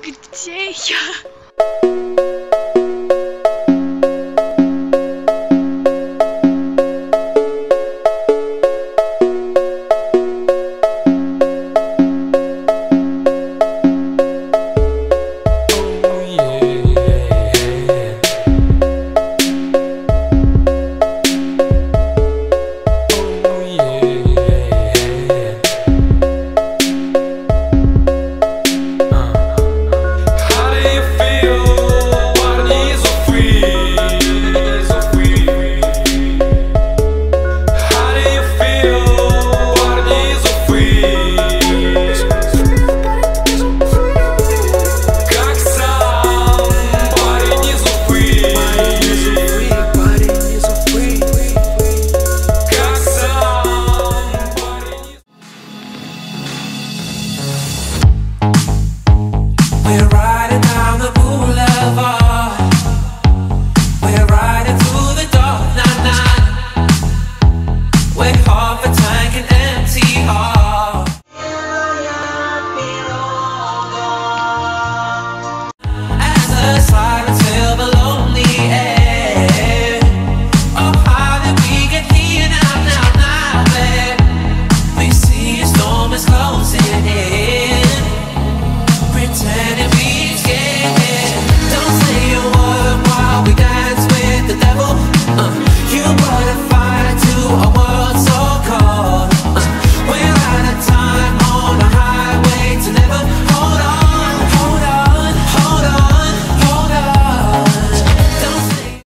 个天呀！way hard for